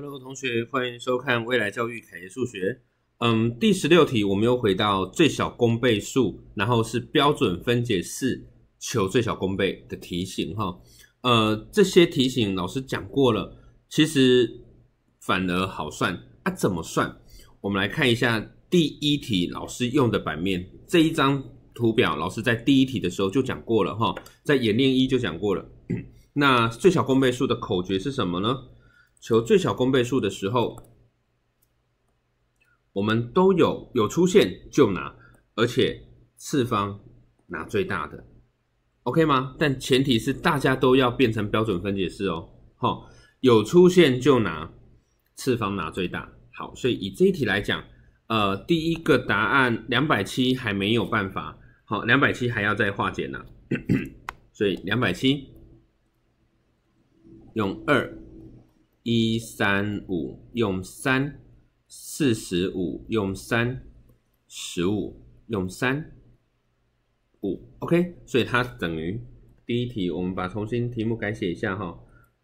Hello，同学，欢迎收看未来教育凯爷数学。嗯，第十六题，我们又回到最小公倍数，然后是标准分解式求最小公倍的题型哈。呃，这些题型老师讲过了，其实反而好算啊？怎么算？我们来看一下第一题老师用的版面这一张图表，老师在第一题的时候就讲过了哈，在演练一就讲过了。那最小公倍数的口诀是什么呢？求最小公倍数的时候，我们都有有出现就拿，而且次方拿最大的，OK 吗？但前提是大家都要变成标准分解式哦。好，有出现就拿，次方拿最大。好，所以以这一题来讲，呃，第一个答案两百七还没有办法，好，两百七还要再化简呢，所以两百七用二。一三五用三，四十五用三，十五用三，五 OK，所以它等于第一题，我们把重新题目改写一下哈，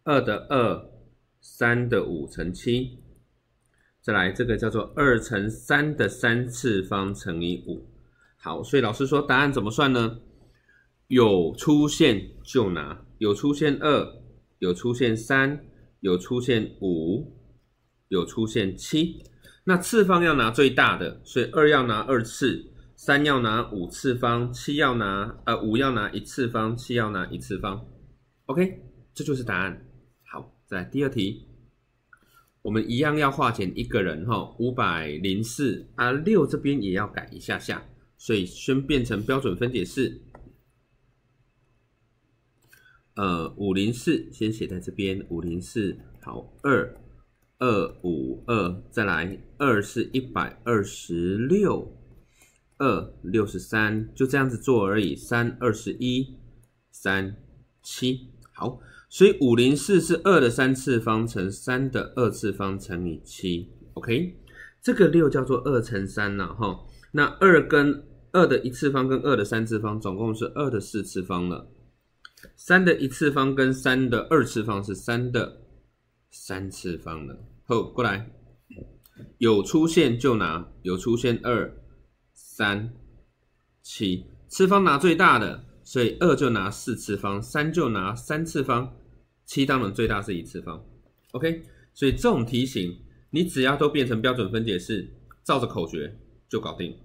二的二，三的五乘七，再来这个叫做二乘三的三次方乘以五，好，所以老师说答案怎么算呢？有出现就拿，有出现二，有出现三。有出现五，有出现七，那次方要拿最大的，所以二要拿二次，三要拿五次方，七要拿呃五要拿一次方，七要拿一次方。OK，这就是答案。好，再来第二题，我们一样要化简一个人哈，五百零四啊六这边也要改一下下，所以先变成标准分解式。呃，五零四先写在这边，五零四好，二二五二，再来二是一百二十六，二六十三，就这样子做而已，三二十一，三七好，所以五零四是二的三次方乘三的二次方乘以七，OK，这个六叫做二乘三呐，哈，那二跟二的一次方跟二的三次方总共是二的四次方了。三的一次方跟三的二次方是三的三次方了。好，过来，有出现就拿，有出现二、三、七，次方拿最大的，所以二就拿四次方，三就拿三次方，七当然最大是一次方。OK，所以这种题型，你只要都变成标准分解式，照着口诀就搞定。